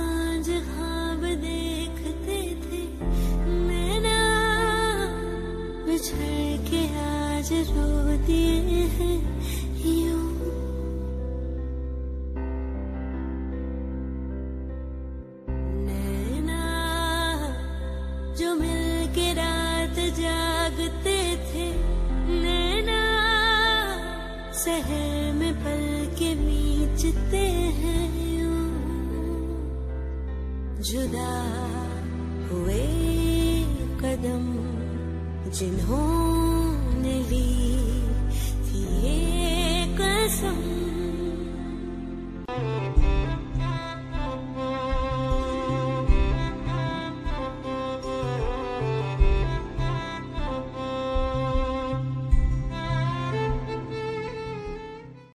साँझ देखते थे। नैना बिछड़ के आज हैं। नैना, जो मिल के रात जागते थे। नैना, शहर में पल के बीचते हैं। जुदा हुए कदम जिन्होंने ली थी ये कसम।